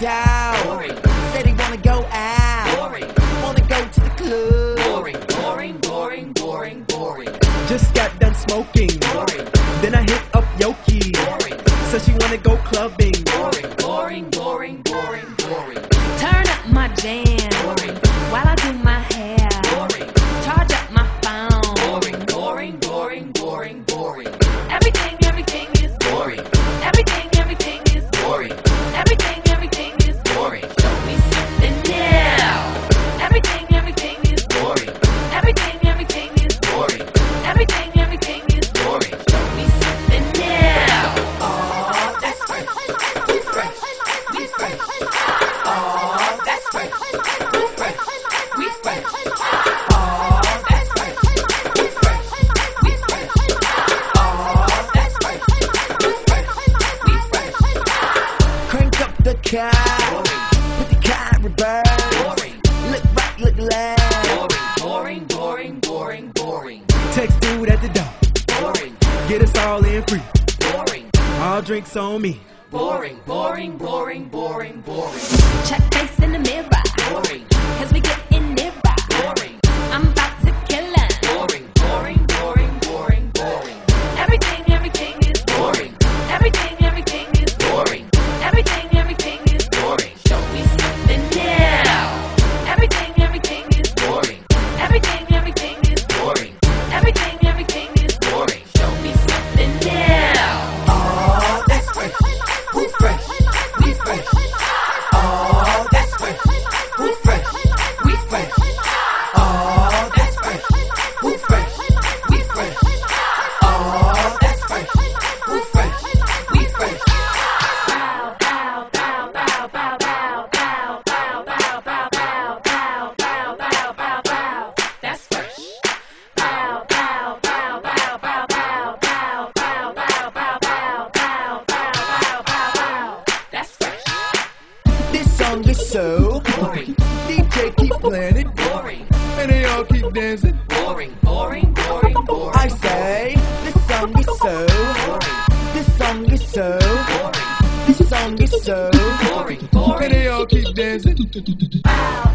find out. Boring. Said he wanna go out. Boring. Wanna go to the club. Boring, boring, boring, boring, boring. Just got done smoking. Boring. Then I hit up Yoki. Boring. Said she wanna go clubbing. Boring, boring, boring, boring, boring. Turn up my jam Boring. Car. Boring. Put the car in reverse. Boring. Look right, look left. Boring, boring, boring, boring, boring. Text dude at the door. boring, Get us all in free. boring, All drinks on me. boring, boring, boring, boring, boring, Check face in the mirror. Song is so Boring. DJ keep playing it Boring. and they all keep dancing. Boring. Boring. Boring. Boring. I say this song is so Boring. this song is so Boring. this song is so Boring. Boring. and they all keep dancing. Bow, ah.